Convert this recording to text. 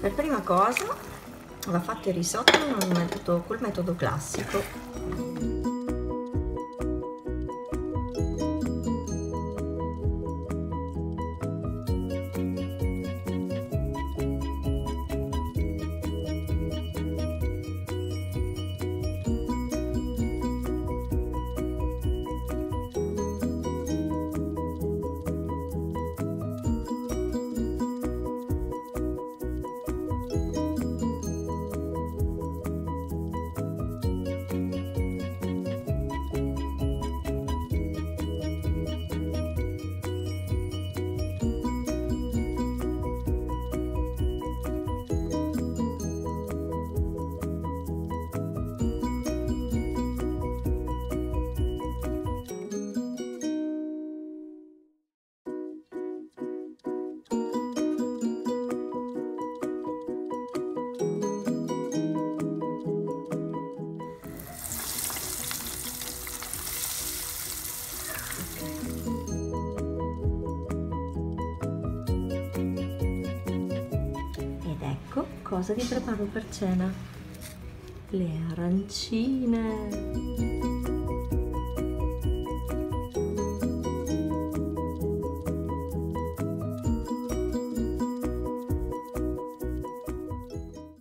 per prima cosa va fatto il risotto col metodo classico cosa vi preparo per cena. Le arancine